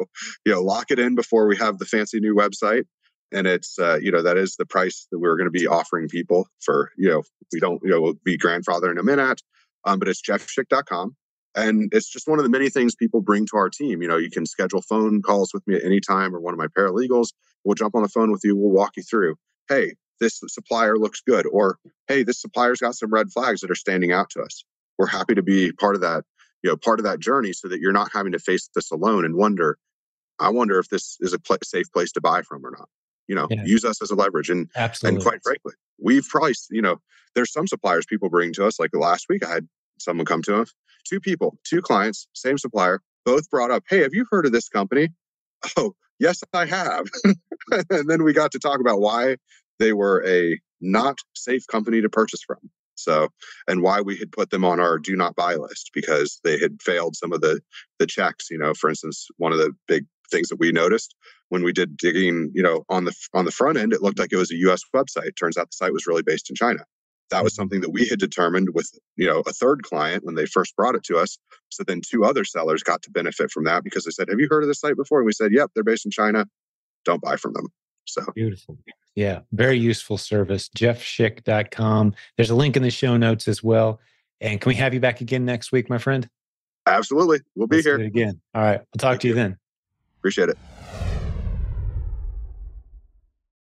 you know, lock it in before we have the fancy new website. And it's, uh, you know, that is the price that we're going to be offering people for, you know, we don't, you know, we'll be grandfathering them in at, um, but it's jeffschick.com. And it's just one of the many things people bring to our team. You know, you can schedule phone calls with me at any time or one of my paralegals. We'll jump on the phone with you. We'll walk you through. Hey, this supplier looks good. Or, hey, this supplier's got some red flags that are standing out to us. We're happy to be part of that, you know, part of that journey so that you're not having to face this alone and wonder, I wonder if this is a pl- safe place to buy from or not. You know, yeah. use us as a leverage. And, Absolutely. and quite frankly, we've probably, you know, there's some suppliers people bring to us. Like last week, I had someone come to us two people, two clients, same supplier, both brought up, Hey, have you heard of this company? Oh, yes, I have. <laughs> and then we got to talk about why they were a not safe company to purchase from. So, and why we had put them on our do not buy list because they had failed some of the the checks. You know, for instance, one of the big things that we noticed when we did digging, you know, on the on the front end, it looked like it was a U.S. website. Turns out the site was really based in China that was mm-hmm. something that we had determined with you know a third client when they first brought it to us so then two other sellers got to benefit from that because they said have you heard of this site before and we said yep they're based in china don't buy from them so. Beautiful. Yeah very useful service. Jeffschick.com there's a link in the show notes as well. And can we have you back again next week my friend? Absolutely. We'll be Let's here. again. All right. We'll talk Thank to you, you then. Appreciate it